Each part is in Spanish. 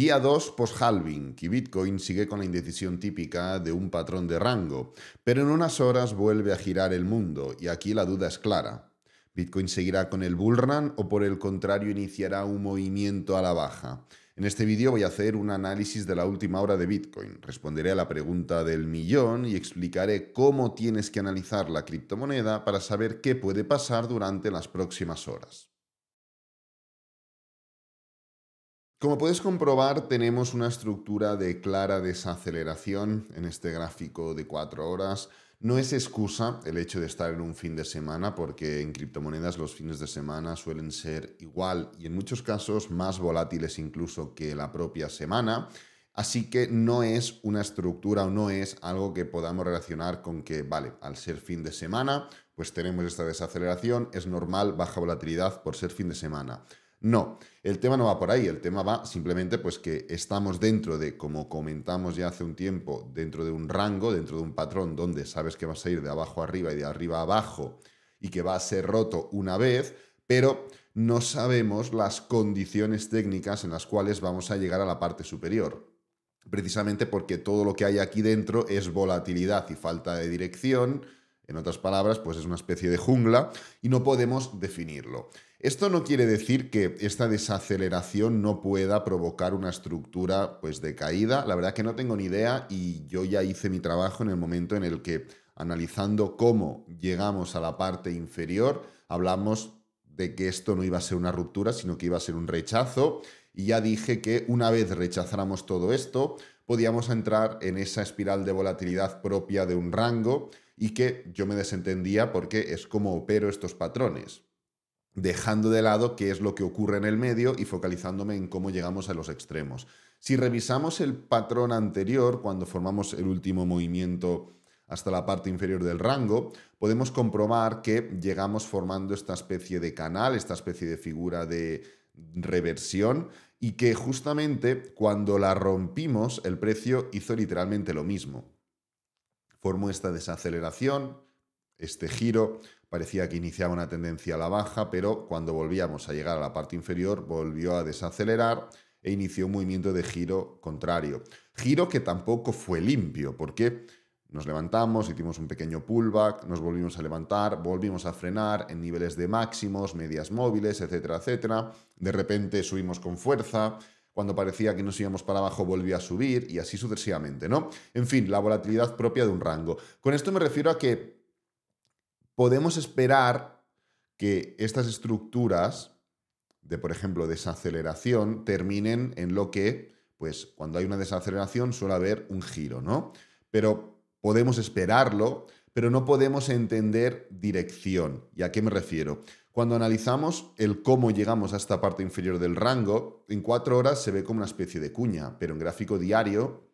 Día 2 post-halving y Bitcoin sigue con la indecisión típica de un patrón de rango, pero en unas horas vuelve a girar el mundo y aquí la duda es clara. ¿Bitcoin seguirá con el bullrun o por el contrario iniciará un movimiento a la baja? En este vídeo voy a hacer un análisis de la última hora de Bitcoin, responderé a la pregunta del millón y explicaré cómo tienes que analizar la criptomoneda para saber qué puede pasar durante las próximas horas. Como puedes comprobar, tenemos una estructura de clara desaceleración en este gráfico de cuatro horas. No es excusa el hecho de estar en un fin de semana, porque en criptomonedas los fines de semana suelen ser igual y en muchos casos más volátiles incluso que la propia semana. Así que no es una estructura o no es algo que podamos relacionar con que, vale, al ser fin de semana, pues tenemos esta desaceleración, es normal baja volatilidad por ser fin de semana. No, el tema no va por ahí, el tema va simplemente pues que estamos dentro de, como comentamos ya hace un tiempo, dentro de un rango, dentro de un patrón donde sabes que vas a ir de abajo arriba y de arriba abajo y que va a ser roto una vez, pero no sabemos las condiciones técnicas en las cuales vamos a llegar a la parte superior. Precisamente porque todo lo que hay aquí dentro es volatilidad y falta de dirección, en otras palabras, pues es una especie de jungla y no podemos definirlo. Esto no quiere decir que esta desaceleración no pueda provocar una estructura pues de caída. La verdad que no tengo ni idea y yo ya hice mi trabajo en el momento en el que analizando cómo llegamos a la parte inferior, hablamos de que esto no iba a ser una ruptura, sino que iba a ser un rechazo y ya dije que una vez rechazáramos todo esto, podíamos entrar en esa espiral de volatilidad propia de un rango y que yo me desentendía porque es como opero estos patrones dejando de lado qué es lo que ocurre en el medio y focalizándome en cómo llegamos a los extremos. Si revisamos el patrón anterior, cuando formamos el último movimiento hasta la parte inferior del rango, podemos comprobar que llegamos formando esta especie de canal, esta especie de figura de reversión y que justamente cuando la rompimos el precio hizo literalmente lo mismo. Formó esta desaceleración, este giro, parecía que iniciaba una tendencia a la baja, pero cuando volvíamos a llegar a la parte inferior volvió a desacelerar e inició un movimiento de giro contrario. Giro que tampoco fue limpio, porque nos levantamos, hicimos un pequeño pullback, nos volvimos a levantar, volvimos a frenar en niveles de máximos, medias móviles, etcétera, etcétera. De repente subimos con fuerza, cuando parecía que nos íbamos para abajo volvió a subir y así sucesivamente, ¿no? En fin, la volatilidad propia de un rango. Con esto me refiero a que podemos esperar que estas estructuras de, por ejemplo, desaceleración terminen en lo que, pues, cuando hay una desaceleración suele haber un giro, ¿no? Pero podemos esperarlo, pero no podemos entender dirección. ¿Y a qué me refiero? Cuando analizamos el cómo llegamos a esta parte inferior del rango, en cuatro horas se ve como una especie de cuña, pero en gráfico diario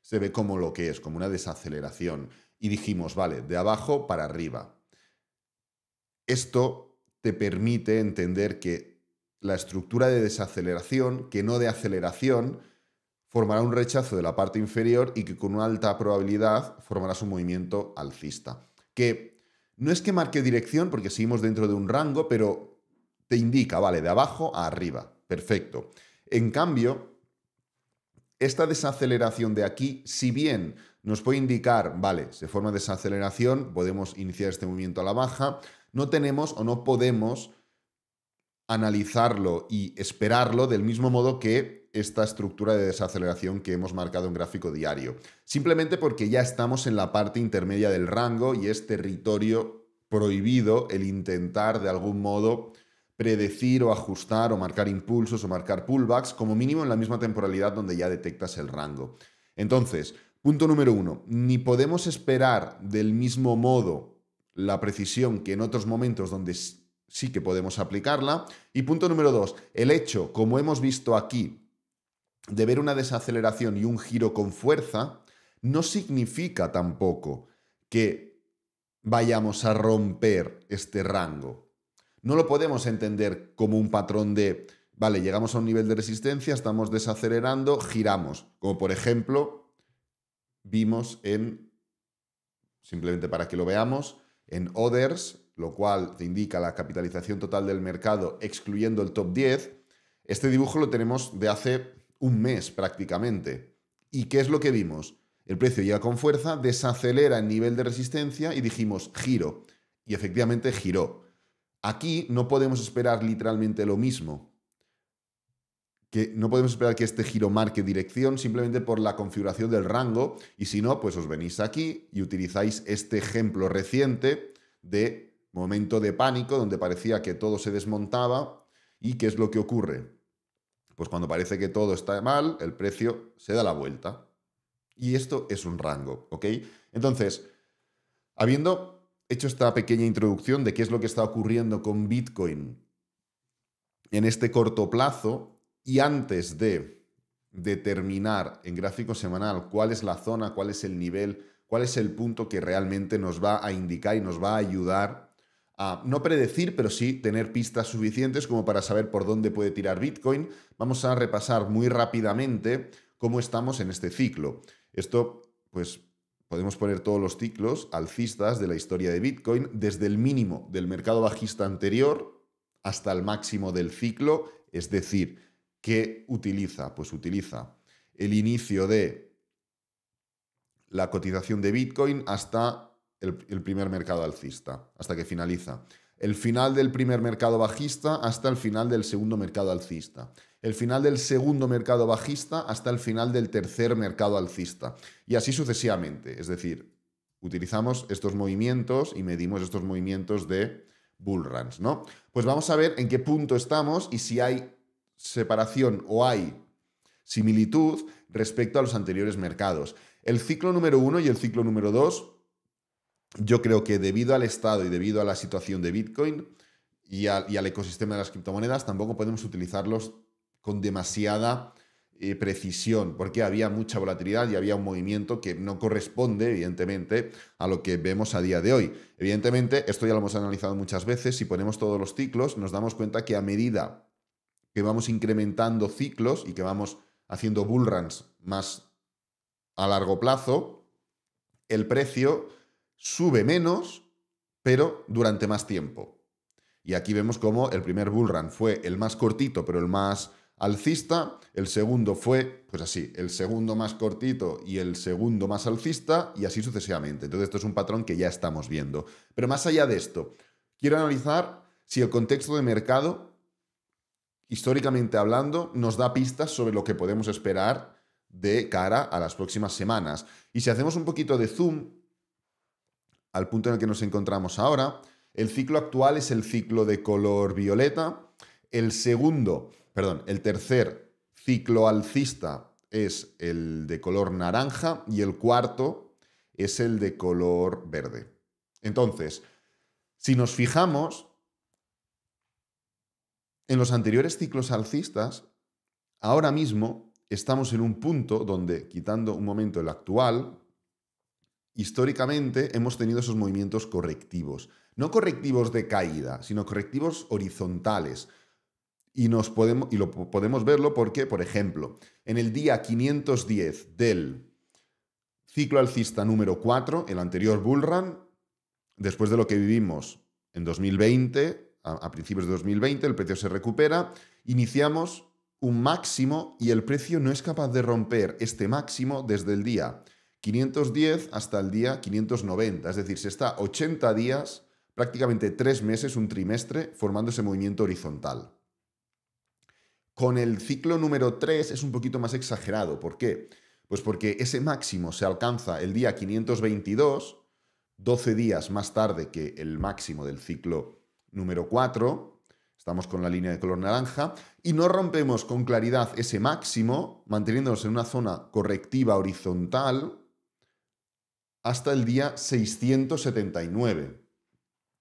se ve como lo que es, como una desaceleración. Y dijimos, vale, de abajo para arriba. Esto te permite entender que la estructura de desaceleración, que no de aceleración, formará un rechazo de la parte inferior y que con una alta probabilidad formarás un movimiento alcista. Que no es que marque dirección porque seguimos dentro de un rango, pero te indica, vale, de abajo a arriba. Perfecto. En cambio, esta desaceleración de aquí, si bien nos puede indicar, vale, se forma desaceleración, podemos iniciar este movimiento a la baja, no tenemos o no podemos analizarlo y esperarlo del mismo modo que esta estructura de desaceleración que hemos marcado en gráfico diario. Simplemente porque ya estamos en la parte intermedia del rango y es territorio prohibido el intentar de algún modo predecir o ajustar o marcar impulsos o marcar pullbacks como mínimo en la misma temporalidad donde ya detectas el rango. Entonces, punto número uno, ni podemos esperar del mismo modo la precisión que en otros momentos donde sí que podemos aplicarla. Y punto número dos, el hecho, como hemos visto aquí, de ver una desaceleración y un giro con fuerza, no significa tampoco que vayamos a romper este rango. No lo podemos entender como un patrón de, vale, llegamos a un nivel de resistencia, estamos desacelerando, giramos, como por ejemplo vimos en, simplemente para que lo veamos, en Others, lo cual te indica la capitalización total del mercado excluyendo el top 10. Este dibujo lo tenemos de hace un mes prácticamente. ¿Y qué es lo que vimos? El precio llega con fuerza, desacelera el nivel de resistencia y dijimos giro. Y efectivamente giró. Aquí no podemos esperar literalmente lo mismo. Que no podemos esperar que este giro marque dirección simplemente por la configuración del rango. Y si no, pues os venís aquí y utilizáis este ejemplo reciente de momento de pánico donde parecía que todo se desmontaba. ¿Y qué es lo que ocurre? Pues cuando parece que todo está mal, el precio se da la vuelta. Y esto es un rango, ¿ok? Entonces, habiendo hecho esta pequeña introducción de qué es lo que está ocurriendo con Bitcoin en este corto plazo y antes de determinar en gráfico semanal cuál es la zona, cuál es el nivel, cuál es el punto que realmente nos va a indicar y nos va a ayudar a no predecir, pero sí tener pistas suficientes como para saber por dónde puede tirar Bitcoin. Vamos a repasar muy rápidamente cómo estamos en este ciclo. Esto, pues, podemos poner todos los ciclos alcistas de la historia de Bitcoin, desde el mínimo del mercado bajista anterior hasta el máximo del ciclo, es decir, ¿qué utiliza? Pues utiliza el inicio de la cotización de Bitcoin hasta el, primer mercado alcista, hasta que finaliza. El final del primer mercado bajista hasta el final del segundo mercado alcista el final del segundo mercado bajista hasta el final del tercer mercado alcista. Y así sucesivamente. Es decir, utilizamos estos movimientos y medimos estos movimientos de bull runs, ¿no? Pues vamos a ver en qué punto estamos y si hay separación o hay similitud respecto a los anteriores mercados. El ciclo número uno y el ciclo número dos, yo creo que debido al estado y debido a la situación de Bitcoin y, al ecosistema de las criptomonedas, tampoco podemos utilizarlos con demasiada eh, precisión, porque había mucha volatilidad y había un movimiento que no corresponde, evidentemente, a lo que vemos a día de hoy. Evidentemente, esto ya lo hemos analizado muchas veces, si ponemos todos los ciclos, nos damos cuenta que a medida que vamos incrementando ciclos y que vamos haciendo bullruns más a largo plazo, el precio sube menos, pero durante más tiempo. Y aquí vemos cómo el primer bullrun fue el más cortito, pero el más alcista, el segundo fue, pues así, el segundo más cortito y el segundo más alcista y así sucesivamente. Entonces esto es un patrón que ya estamos viendo. Pero más allá de esto, quiero analizar si el contexto de mercado, históricamente hablando, nos da pistas sobre lo que podemos esperar de cara a las próximas semanas. Y si hacemos un poquito de zoom al punto en el que nos encontramos ahora, el ciclo actual es el ciclo de color violeta, el segundo perdón, el tercer ciclo alcista es el de color naranja y el cuarto es el de color verde. Entonces, si nos fijamos en los anteriores ciclos alcistas, ahora mismo estamos en un punto donde, quitando un momento el actual, históricamente hemos tenido esos movimientos correctivos. No correctivos de caída, sino correctivos horizontales y, nos podemos, y lo podemos verlo porque, por ejemplo, en el día 510 del ciclo alcista número 4, el anterior bullrun, después de lo que vivimos en 2020, a, a principios de 2020, el precio se recupera, iniciamos un máximo y el precio no es capaz de romper este máximo desde el día 510 hasta el día 590. Es decir, se está 80 días, prácticamente tres meses, un trimestre, formando ese movimiento horizontal. Con el ciclo número 3 es un poquito más exagerado. ¿Por qué? Pues porque ese máximo se alcanza el día 522, 12 días más tarde que el máximo del ciclo número 4. Estamos con la línea de color naranja y no rompemos con claridad ese máximo, manteniéndonos en una zona correctiva horizontal hasta el día 679.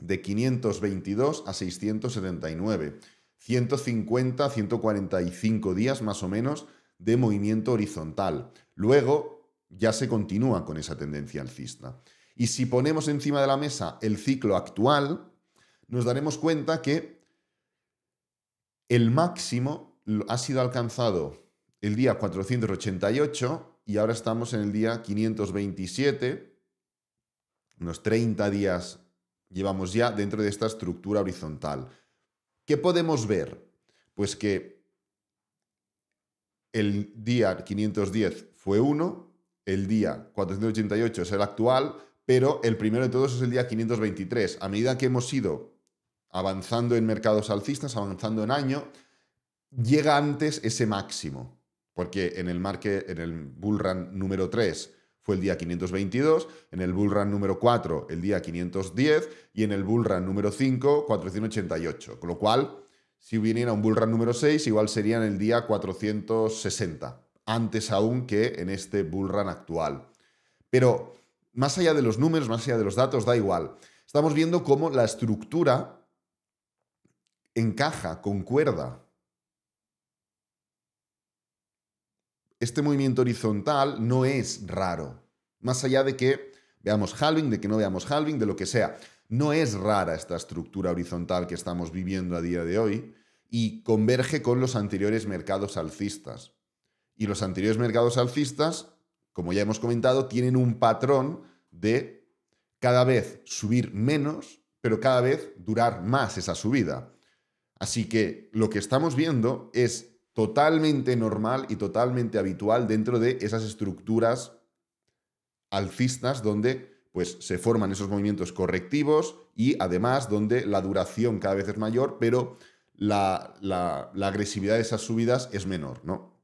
De 522 a 679. 150, 145 días más o menos de movimiento horizontal. Luego ya se continúa con esa tendencia alcista. Y si ponemos encima de la mesa el ciclo actual, nos daremos cuenta que el máximo ha sido alcanzado el día 488 y ahora estamos en el día 527, unos 30 días llevamos ya dentro de esta estructura horizontal. ¿Qué podemos ver? Pues que el día 510 fue 1, el día 488 es el actual, pero el primero de todos es el día 523. A medida que hemos ido avanzando en mercados alcistas, avanzando en año, llega antes ese máximo, porque en el, el bull run número 3 fue el día 522, en el bull run número 4 el día 510 y en el bull run número 5 488, con lo cual si viniera un bull run número 6 igual sería en el día 460, antes aún que en este bull run actual. Pero más allá de los números, más allá de los datos, da igual. Estamos viendo cómo la estructura encaja, concuerda este movimiento horizontal no es raro. Más allá de que veamos halving, de que no veamos halving, de lo que sea. No es rara esta estructura horizontal que estamos viviendo a día de hoy y converge con los anteriores mercados alcistas. Y los anteriores mercados alcistas, como ya hemos comentado, tienen un patrón de cada vez subir menos, pero cada vez durar más esa subida. Así que lo que estamos viendo es totalmente normal y totalmente habitual dentro de esas estructuras alcistas donde pues se forman esos movimientos correctivos y además donde la duración cada vez es mayor, pero la, agresividad de esas subidas es menor, ¿no?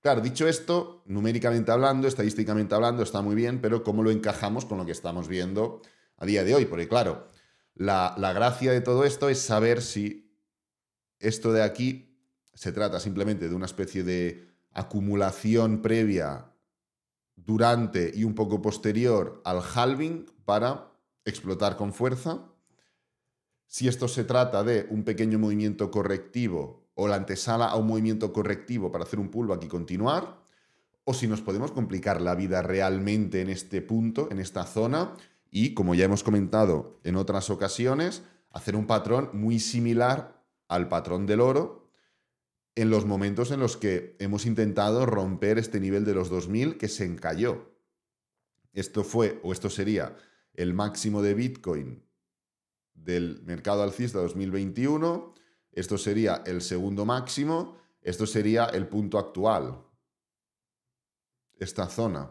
Claro, dicho esto, numéricamente hablando, estadísticamente hablando, está muy bien, pero ¿cómo lo encajamos con lo que estamos viendo a día de hoy? Porque claro, la, la gracia de todo esto es saber si esto de aquí se trata simplemente de una especie de acumulación previa durante y un poco posterior al halving para explotar con fuerza. Si esto se trata de un pequeño movimiento correctivo o la antesala a un movimiento correctivo para hacer un pullback y continuar, o si nos podemos complicar la vida realmente en este punto, en esta zona, y como ya hemos comentado en otras ocasiones, hacer un patrón muy similar al patrón del oro, en los momentos en los que hemos intentado romper este nivel de los 2000 que se encalló. Esto fue, o esto sería, el máximo de Bitcoin del mercado alcista 2021. Esto sería el segundo máximo. Esto sería el punto actual. Esta zona.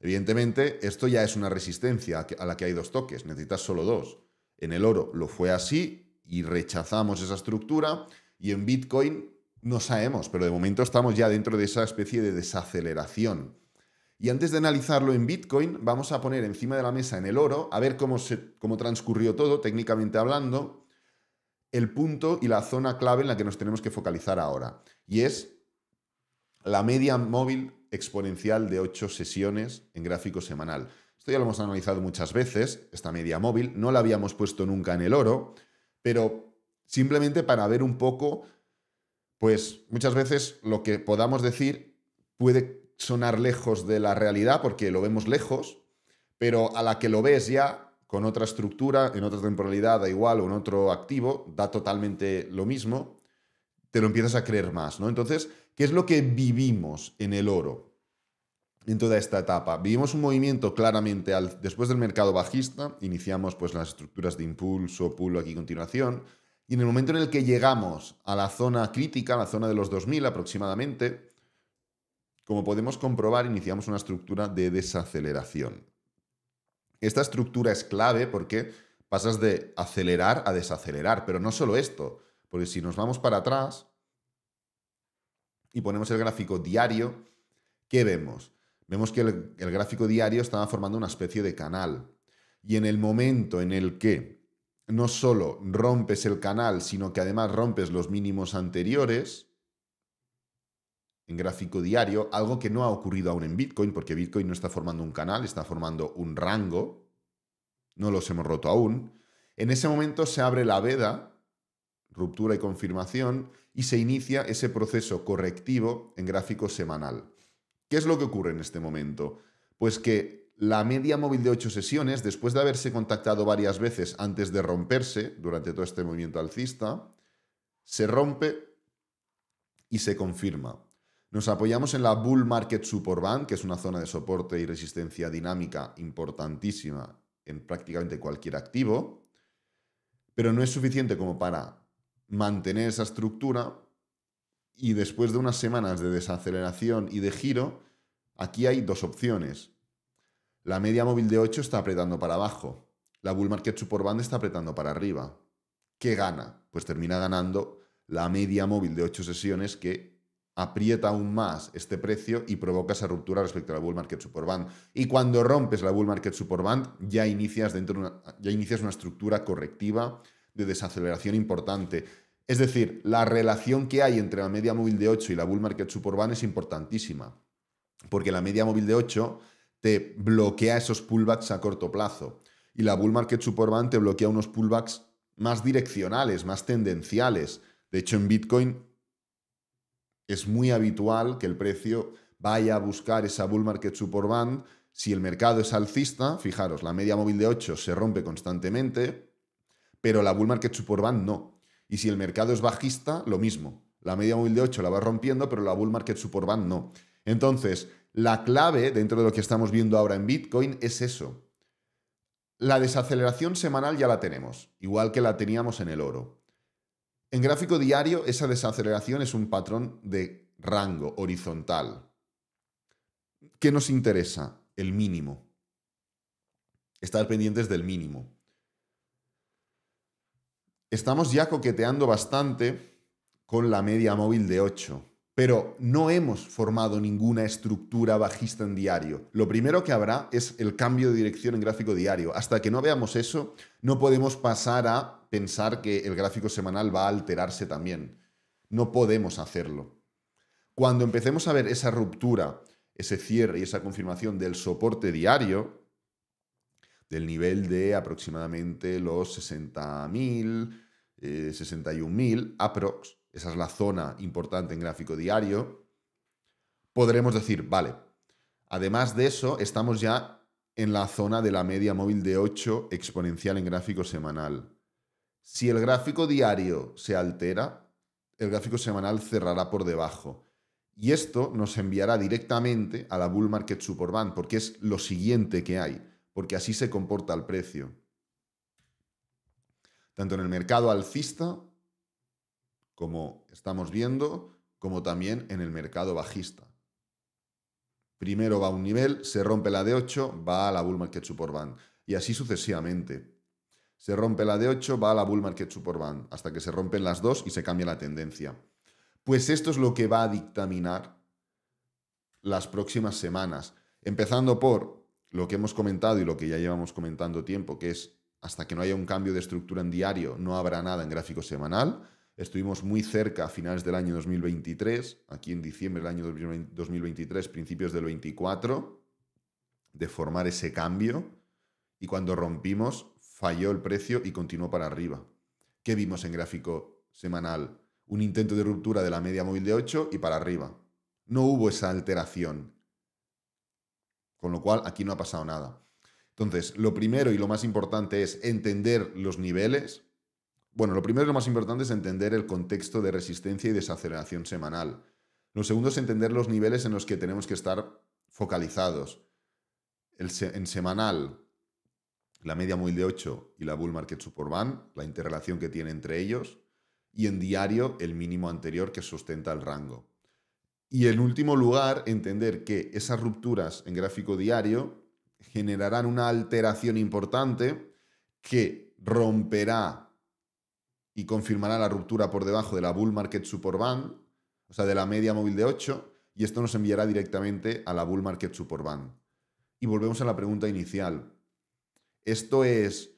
Evidentemente, esto ya es una resistencia a la que hay dos toques. Necesitas solo dos. En el oro lo fue así y rechazamos esa estructura. Y en Bitcoin no sabemos, pero de momento estamos ya dentro de esa especie de desaceleración. Y antes de analizarlo en Bitcoin, vamos a poner encima de la mesa en el oro, a ver cómo, se, cómo transcurrió todo, técnicamente hablando, el punto y la zona clave en la que nos tenemos que focalizar ahora. Y es la media móvil exponencial de 8 sesiones en gráfico semanal. Esto ya lo hemos analizado muchas veces, esta media móvil, no la habíamos puesto nunca en el oro, pero simplemente para ver un poco pues muchas veces lo que podamos decir puede sonar lejos de la realidad porque lo vemos lejos, pero a la que lo ves ya con otra estructura, en otra temporalidad, da igual, o en otro activo, da totalmente lo mismo, te lo empiezas a creer más, ¿no? Entonces, ¿qué es lo que vivimos en el oro en toda esta etapa? Vivimos un movimiento claramente al, después del mercado bajista, iniciamos pues las estructuras de impulso, pull aquí a continuación, y en el momento en el que llegamos a la zona crítica, a la zona de los 2000 aproximadamente, como podemos comprobar, iniciamos una estructura de desaceleración. Esta estructura es clave porque pasas de acelerar a desacelerar, pero no solo esto, porque si nos vamos para atrás y ponemos el gráfico diario, ¿qué vemos? Vemos que el, el gráfico diario estaba formando una especie de canal. Y en el momento en el que no solo rompes el canal, sino que además rompes los mínimos anteriores en gráfico diario, algo que no ha ocurrido aún en Bitcoin, porque Bitcoin no está formando un canal, está formando un rango, no los hemos roto aún. En ese momento se abre la veda, ruptura y confirmación, y se inicia ese proceso correctivo en gráfico semanal. ¿Qué es lo que ocurre en este momento? Pues que la media móvil de 8 sesiones, después de haberse contactado varias veces antes de romperse durante todo este movimiento alcista, se rompe y se confirma. Nos apoyamos en la Bull Market Support Band, que es una zona de soporte y resistencia dinámica importantísima en prácticamente cualquier activo, pero no es suficiente como para mantener esa estructura y después de unas semanas de desaceleración y de giro, aquí hay dos opciones. La media móvil de 8 está apretando para abajo. La bull market support band está apretando para arriba. ¿Qué gana? Pues termina ganando la media móvil de 8 sesiones que aprieta aún más este precio y provoca esa ruptura respecto a la bull market support band. Y cuando rompes la bull market support band, ya inicias, dentro una, ya inicias una estructura correctiva de desaceleración importante. Es decir, la relación que hay entre la media móvil de 8 y la bull market support band es importantísima. Porque la media móvil de 8 te bloquea esos pullbacks a corto plazo. Y la bull market support band te bloquea unos pullbacks más direccionales, más tendenciales. De hecho, en Bitcoin es muy habitual que el precio vaya a buscar esa bull market support band. Si el mercado es alcista, fijaros, la media móvil de 8 se rompe constantemente, pero la bull market support band no. Y si el mercado es bajista, lo mismo. La media móvil de 8 la va rompiendo, pero la bull market support band no. Entonces, la clave dentro de lo que estamos viendo ahora en Bitcoin es eso. La desaceleración semanal ya la tenemos, igual que la teníamos en el oro. En gráfico diario, esa desaceleración es un patrón de rango horizontal. ¿Qué nos interesa? El mínimo. Estar pendientes del mínimo. Estamos ya coqueteando bastante con la media móvil de 8, pero no hemos formado ninguna estructura bajista en diario. Lo primero que habrá es el cambio de dirección en gráfico diario. Hasta que no veamos eso, no podemos pasar a pensar que el gráfico semanal va a alterarse también. No podemos hacerlo. Cuando empecemos a ver esa ruptura, ese cierre y esa confirmación del soporte diario, del nivel de aproximadamente los 60.000, 61.000, eh, aprox, esa es la zona importante en gráfico diario, podremos decir, vale, además de eso, estamos ya en la zona de la media móvil de 8 exponencial en gráfico semanal. Si el gráfico diario se altera, el gráfico semanal cerrará por debajo. Y esto nos enviará directamente a la Bull Market Support Band, porque es lo siguiente que hay, porque así se comporta el precio. Tanto en el mercado alcista, como estamos viendo, como también en el mercado bajista. Primero va un nivel, se rompe la de 8, va a la Bull Market Support Band. Y así sucesivamente. Se rompe la de 8, va a la bull market support band, hasta que se rompen las dos y se cambia la tendencia. Pues esto es lo que va a dictaminar las próximas semanas, empezando por lo que hemos comentado y lo que ya llevamos comentando tiempo, que es hasta que no haya un cambio de estructura en diario, no habrá nada en gráfico semanal. Estuvimos muy cerca a finales del año 2023, aquí en diciembre del año 2023, principios del 24, de formar ese cambio. Y cuando rompimos, falló el precio y continuó para arriba. ¿Qué vimos en gráfico semanal? Un intento de ruptura de la media móvil de 8 y para arriba. No hubo esa alteración. Con lo cual, aquí no ha pasado nada. Entonces, lo primero y lo más importante es entender los niveles. Bueno, lo primero y lo más importante es entender el contexto de resistencia y desaceleración semanal. Lo segundo es entender los niveles en los que tenemos que estar focalizados. en semanal, la media móvil de 8 y la bull market support la interrelación que tiene entre ellos, y en diario el mínimo anterior que sustenta el rango. Y en último lugar, entender que esas rupturas en gráfico diario generarán una alteración importante que romperá y confirmará la ruptura por debajo de la bull market support band, o sea, de la media móvil de 8, y esto nos enviará directamente a la bull market support band. Y volvemos a la pregunta inicial. ¿Esto es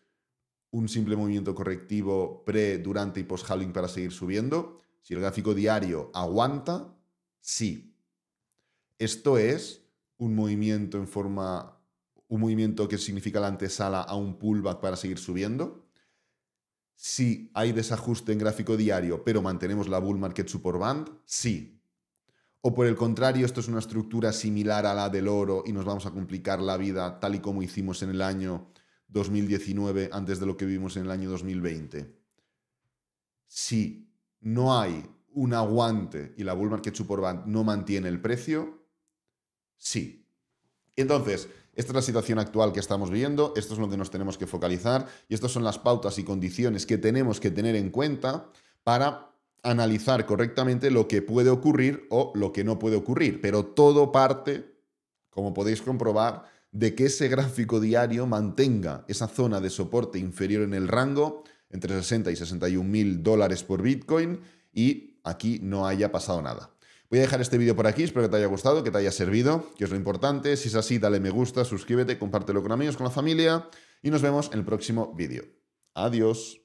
un simple movimiento correctivo pre, durante y post-halving para seguir subiendo? Si el gráfico diario aguanta, sí. Esto es un movimiento en forma, un movimiento que significa la antesala a un pullback para seguir subiendo. Si hay desajuste en gráfico diario, pero mantenemos la bull market support band, sí. O por el contrario, esto es una estructura similar a la del oro y nos vamos a complicar la vida tal y como hicimos en el año 2019 antes de lo que vivimos en el año 2020. Si no hay un aguante y la bull market support band no mantiene el precio, sí. Entonces, esta es la situación actual que estamos viviendo, esto es lo que nos tenemos que focalizar y estas son las pautas y condiciones que tenemos que tener en cuenta para analizar correctamente lo que puede ocurrir o lo que no puede ocurrir. Pero todo parte, como podéis comprobar, de que ese gráfico diario mantenga esa zona de soporte inferior en el rango entre 60 y 61 mil dólares por Bitcoin y aquí no haya pasado nada. Voy a dejar este vídeo por aquí, espero que te haya gustado, que te haya servido, que es lo importante. Si es así, dale me gusta, suscríbete, compártelo con amigos, con la familia y nos vemos en el próximo vídeo. Adiós.